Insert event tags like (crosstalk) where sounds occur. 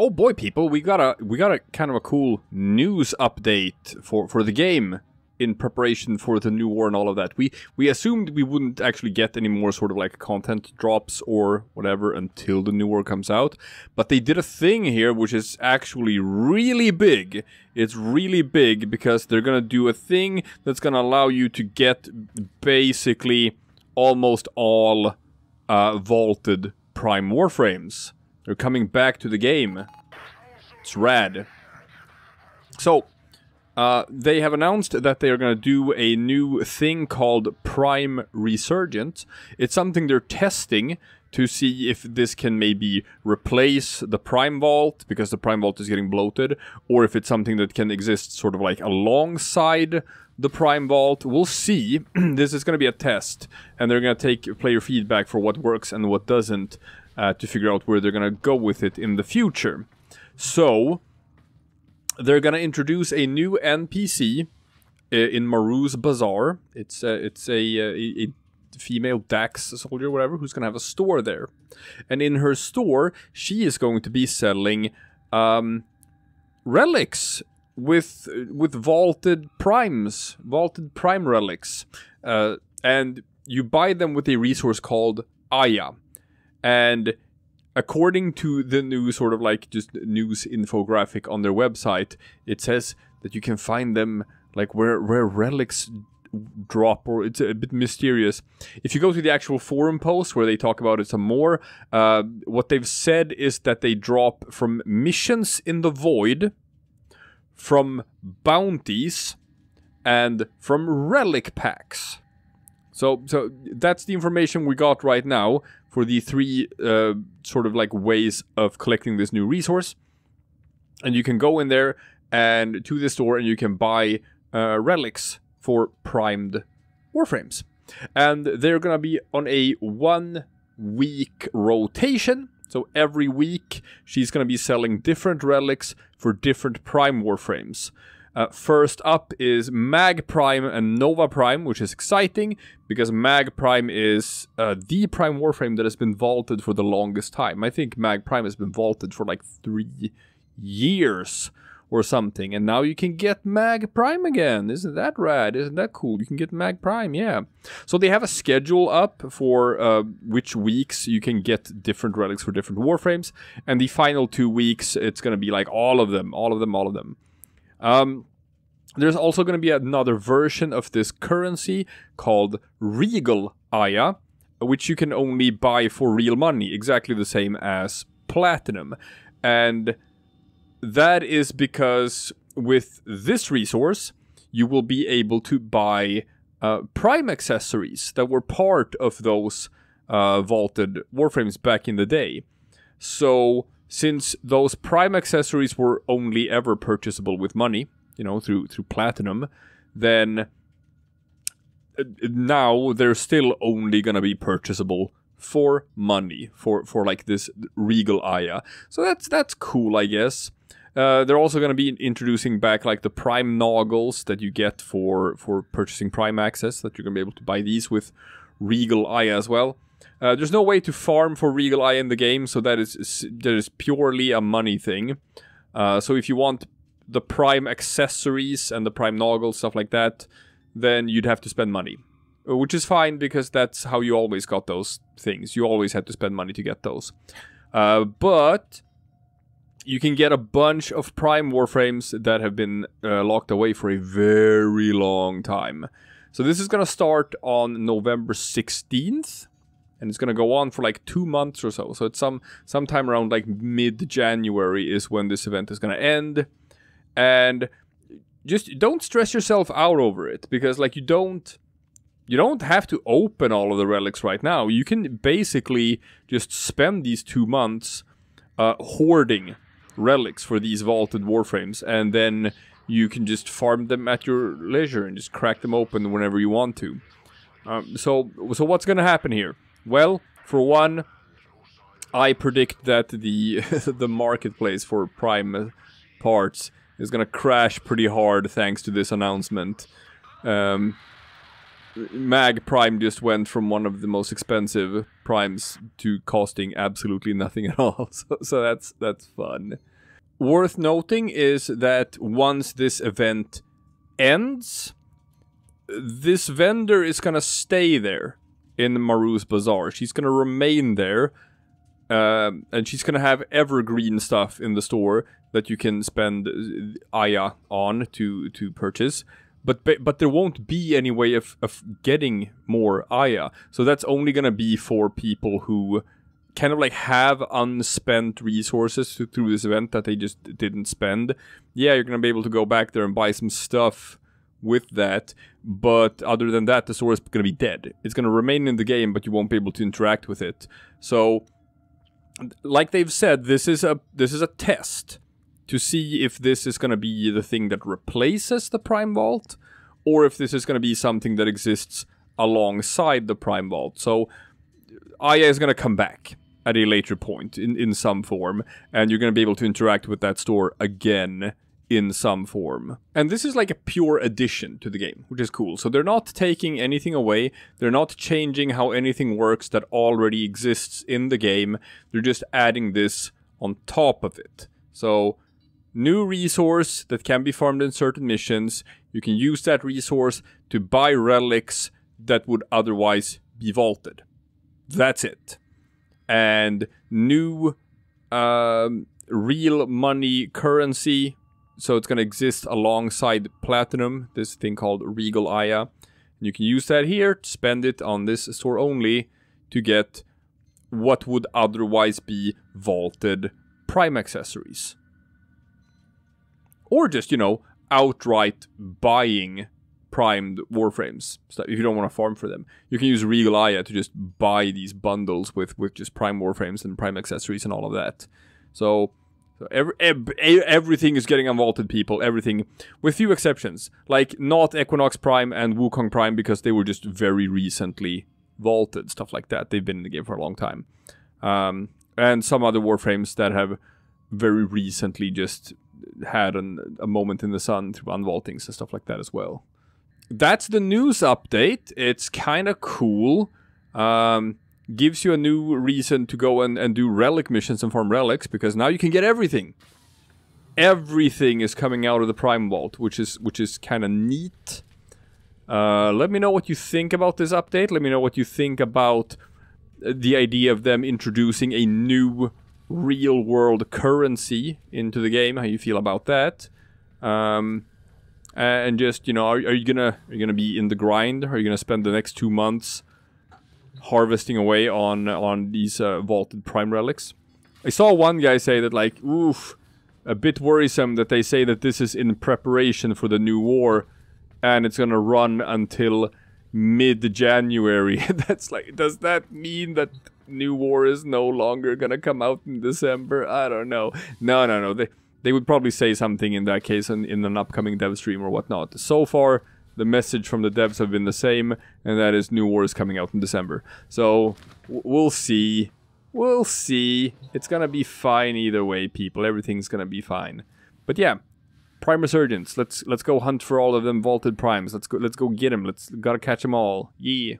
Oh boy, people, we got a we got a kind of a cool news update for for the game in preparation for the new war and all of that. We we assumed we wouldn't actually get any more sort of like content drops or whatever until the new war comes out, but they did a thing here which is actually really big. It's really big because they're going to do a thing that's going to allow you to get basically almost all uh, vaulted prime warframes. They're coming back to the game. It's rad. So, uh, they have announced that they are going to do a new thing called Prime Resurgence. It's something they're testing to see if this can maybe replace the Prime Vault because the Prime Vault is getting bloated, or if it's something that can exist sort of like alongside the Prime Vault. We'll see. (clears throat) this is going to be a test, and they're going to take player feedback for what works and what doesn't uh, to figure out where they're going to go with it in the future. So, they're going to introduce a new NPC uh, in Maroo's Bazaar. It's uh, it's a, uh, a, a female Dax soldier, whatever, who's going to have a store there. And in her store, she is going to be selling um, relics with with vaulted primes, vaulted prime relics, uh, and you buy them with a resource called Aya. And according to the new sort of like just news infographic on their website, it says that you can find them like where where relics drop or it's a bit mysterious. If you go to the actual forum post where they talk about it some more uh, what they've said is that they drop from missions in the void from bounties and from relic packs so so that's the information we got right now for the three uh, sort of like ways of collecting this new resource. And you can go in there and to the store and you can buy uh, relics for primed warframes. And they're gonna be on a one week rotation. So every week she's gonna be selling different relics for different prime warframes. Uh, first up is Mag Prime and Nova Prime, which is exciting because Mag Prime is uh, the Prime Warframe that has been vaulted for the longest time. I think Mag Prime has been vaulted for like three years or something, and now you can get Mag Prime again. Isn't that rad? Isn't that cool? You can get Mag Prime, yeah. So they have a schedule up for uh, which weeks you can get different relics for different Warframes, and the final two weeks, it's gonna be like all of them, all of them, all of them. Um, there's also going to be another version of this currency called Regal Aya, which you can only buy for real money, exactly the same as platinum. And that is because with this resource, you will be able to buy uh, prime accessories that were part of those uh, vaulted warframes back in the day. So, since those prime accessories were only ever purchasable with money, you know, through through platinum, then uh, now they're still only gonna be purchasable for money for for like this regal aya. So that's that's cool, I guess. Uh, they're also going to be introducing back like the prime noggles that you get for for purchasing prime access that you're going to be able to buy these with regal aya as well uh, there's no way to farm for regal Aya in the game so that is that is purely a money thing uh, so if you want the prime accessories and the prime noggle stuff like that, then you'd have to spend money. Which is fine because that's how you always got those things. You always had to spend money to get those. Uh, but you can get a bunch of prime warframes that have been uh, locked away for a very long time. So this is going to start on November 16th and it's going to go on for like 2 months or so. So it's some sometime around like mid January is when this event is going to end and just don't stress yourself out over it because like you don't you don't have to open all of the relics right now. You can basically just spend these two months uh, hoarding relics for these vaulted warframes, and then you can just farm them at your leisure and just crack them open whenever you want to. Um, so, so what's going to happen here? Well, for one, I predict that the (laughs) the marketplace for prime parts is gonna crash pretty hard thanks to this announcement. Um, Mag Prime just went from one of the most expensive primes to costing absolutely nothing at all. (laughs) So, so that's that's fun. worth noting is that once this event ends, this vendor is gonna stay there in Maroo's Bazaar. She's gonna remain there, um, and she's gonna have evergreen stuff in the store that you can spend uh, Aya on to to purchase. But but there won't be any way of, of getting more Aya. So that's only gonna be for people who kind of like have unspent resources through this event that they just didn't spend. Yeah, you're gonna be able to go back there and buy some stuff with that. But other than that, the store is gonna be dead. It's gonna remain in the game, but you won't be able to interact with it. So, like they've said, this is a this is a test to see if this is gonna be the thing that replaces the Prime Vault, or if this is gonna be something that exists alongside the Prime Vault. So, Aya is gonna come back at a later point in, in some form, and you're going to be able to interact with that store again in some form. And this is like a pure addition to the game, which is cool. So they're not taking anything away, they're not changing how anything works that already exists in the game, they're just adding this on top of it. So, new resource that can be farmed in certain missions, you can use that resource to buy relics that would otherwise be vaulted. That's it. And new um, real money currency so it's going to exist alongside platinum, this thing called Regal Aya. And you can use that here, spend it on this store only to get what would otherwise be vaulted prime accessories. Or just, you know, outright buying primed warframes so if you don't want to farm for them. You can use Regal Aya to just buy these bundles with, with just prime warframes and prime accessories and all of that. So so every, everything is getting unvaulted, people. Everything, with few exceptions, like not Equinox Prime and Wukong Prime because they were just very recently vaulted, stuff like that. They've been in the game for a long time, um, and some other Warframes that have very recently just had an, a moment in the sun through unvaultings and stuff like that as well. That's the news update. It's kind of cool. Um, gives you a new reason to go and, and do relic missions and farm relics because now you can get everything. Everything is coming out of the Prime Vault, which is which is kind of neat. Uh, let me know what you think about this update. Let me know what you think about uh, the idea of them introducing a new real world currency into the game. How you feel about that? Um, and just you know, are, are you gonna are you gonna be in the grind? Are you gonna spend the next two months? Harvesting away on on these uh, vaulted prime relics. I saw one guy say that like, oof, a bit worrisome that they say that this is in preparation for the new war, and it's gonna run until mid-January. (laughs) That's like, does that mean that new war is no longer gonna come out in December? I don't know. No, no, no. They they would probably say something in that case in, in an upcoming dev stream or whatnot. So far, the message from the devs have been the same, and that is New War is coming out in December. So we'll see. We'll see. It's gonna be fine either way, people. Everything's gonna be fine. But yeah, Prime Resurgence. Let's let's go hunt for all of them vaulted primes. Let's go let's go get them. Let's gotta catch them all. Yeah.